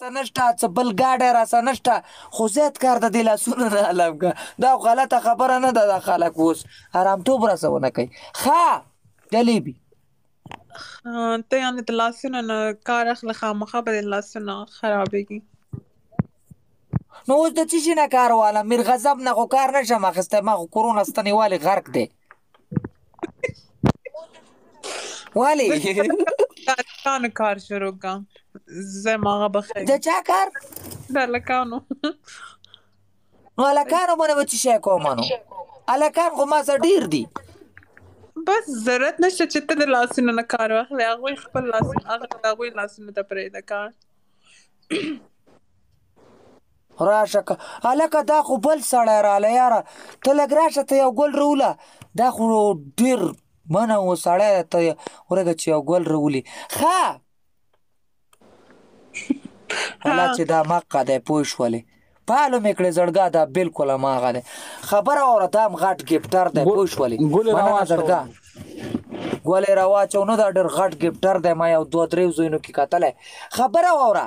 څه نشته څه بل ګاډی راسه نشته خو زیات کار د دې لاسونه نه الم که دا غلطه خبره نه ده دا خلک اوس حرامتوب راسه ونه کوي ښه جلیبي ته یعنې د لاسونه نه کار اخله خامخا به دې لاسونه خرابېږي نو اوس د څه شي نه کار والم میر غضب نه خو کار نه شم اخیستی ما خو کرونا ستنې والي غرق دی ولی کانو کار شروع کم زه ماغه بخیر د چا کار د لکانو نو الکانو باندې وچی شي کوم نو الکان خو ما سره ډیر دي بس ضرورت نشته چې ته د لاسونو نه کار واخلې هغوی خپل لاسونه هغه هغوی لاسونو ته پرېږده کار راشه که الکه دا خو بل سړی راله یاره ته لږ راشه ته یو ګل روله دا خو ډېر منه و سړی ته ورګه چې یو ګل رولي ښه ولا چې دا مقه دی پوه شولې پالو مې کړې زړګا دا بالکل ماغه دی خبره اوره دا هم غټ ګپټر دی پوه شولې مننه زړګا ګولې راواچو نو دا ډېر غټ ګپټر دی ما یو دوه درې ځایونو کې کتلی خبره اوره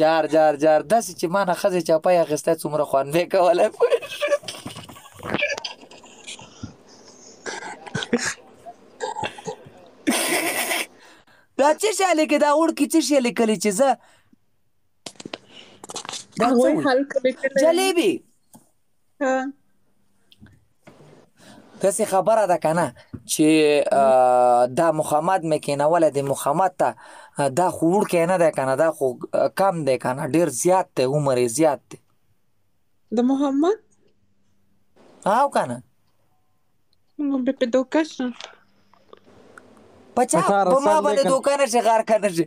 جار جار جار داسې چې ما نه ښځې چاپای اخیستی څومره خوند به یې کولی دا څه شی لیکې دا اوړ کې څه شی لیکلی چې زه دا څه وایي جلیبي داسې خبره ده کنه چې دا محمد مې کینول دی محمد ته دا خو وړ کې نه ده کنه دا خو کم دی کنه ډیر زیات دی عمر یې زیات دی د محمد او کنه نو به په دوکه شو پچا په ما باندې دوکه نه شي غار کنه شي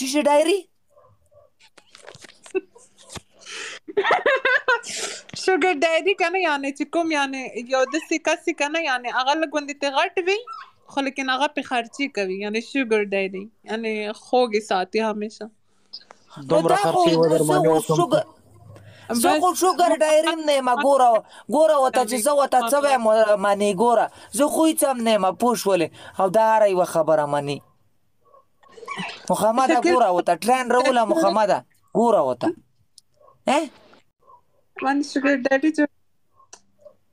چی شی ډایری شوګر ډیډي کنه یعنی چې کوم یعنی یو داسې کس یې کنه یعنی هغه لږ غوندې ترې غټ وي خو لیکن هغه پرې خرچې کوي یعنی شوګر ډیډي یعنی خوږې ساتي همیشه نو دومره دا خو خرچې و زه درمانې خو وکم شوګ زه خو بس شوګر ډایري هم نه یم ګوره ګوره وته چې زه وته څه وایم منې ګوره زه خو هیڅ هم نه یم پوه شولې او دا هره یوه خبره مني مخامده شکل ګوره وته ټرین رول مخامده ګوره وته ا وان شوګر ډیډي جو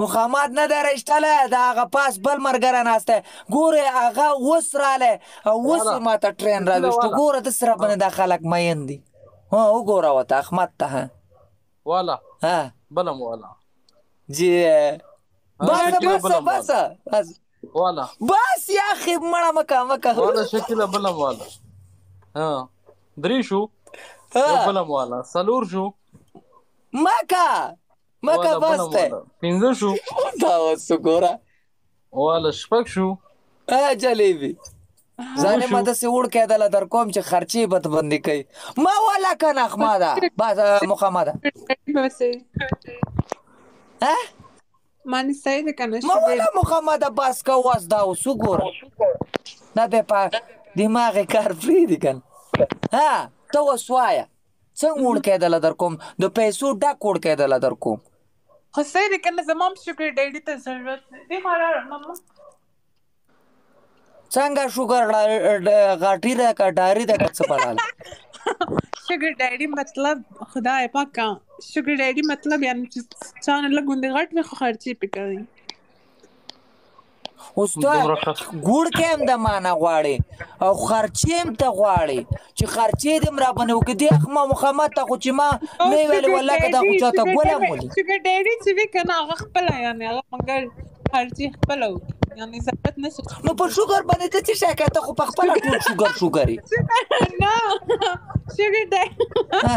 خو خامات نه دی رشتلی د هغه پاس بل مرګره ناست دی ګوره هغه اوس رالی او اوس یې ماته ټرین راویشتو ګوره د سره باندې دا خلک مین دي ها وګوره وته احمد ته ها والا ها بلم والا جی بس بس بس بس والا بس یا خې مړه مکه مکه والا شکیلا بلم والا ها درې شو بلم والا سلور شو مکه ما کا والا بس ده پنځه شو دا اوس ګوره والا شپږ شو ا جلیبي ځانې ما داسې وړ کېدله در کوم چې خرچې به ته بندې کوي ما والا که نخما ده بس مخامه ده مانی صحیح ده کنه ما والا مخامه ده بس که واس دا اوس وګوره دا به په دماغ کار پرېږدي که نه ها ته اوس وایه څنګه وړکی دله درکوم د پیسو ډک وړکی دله درکوم. خو صحیح دی کنه زما هم شوګر ډیډي ته ضرورت دی خو راړه ماما څنګه شوګر غاټی ده که ډاری ده که څه بلاله شوګر ډیډي مطلب خدای پاک شوګر ډیډي مطلب یعنی چې چانه لګوندې غټ وي خو خرچې پکې کوي اوس ته دومره ښه ګوړ کې هم د معنی غواړې او خرچې هم ته غواړې چې خرچې دې هم را باندې وکړې دې اخ ما مخامه ته خو چې ما او نه یې ویلې شوګر والله که دا خو ډیډي چاته شوګر ګل هم ډیډي ولي شوګر ډیډي چې وی کنه هغه خپل یعنی هغه مګر خرچي خپل وکي یعنی ضرورت نشته چې نو په شوګر شوګر باندې ته څه شی کوې ته خو په خپله ټول شوګر شوګر یې شوګر نه شوګر ډیډي ها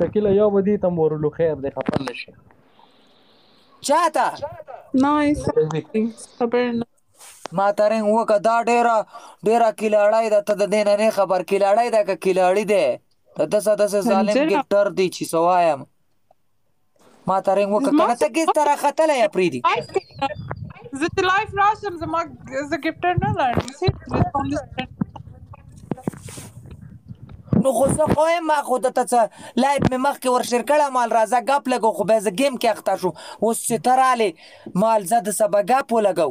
شکیلا یو به دې ته هم ورولو خیر دی خفه نه شې چاته نایس صبر نه ما ترنګ وکه دا ډیره ډیره کلاړای ده ته د دې نه نه خبر کلاړای ده که کلاړی ده ته داسې داسې ظالم سنجر ګیکټر دی چې سوایم ما ته رنګ وکړه زما کنه ته ګیس ته راختلی یا پریدي زه چې لایف راشم زما زه ګفټر نه لرم سي جس کوم دي نو خو زه خو یم ما خو دته څه لایف مې مخکې ور شیر کړه مال راځه غپ لګو خو به زه گیم کې اخته شو اوس چې ته رالې مال زه د سبا غپ ولګو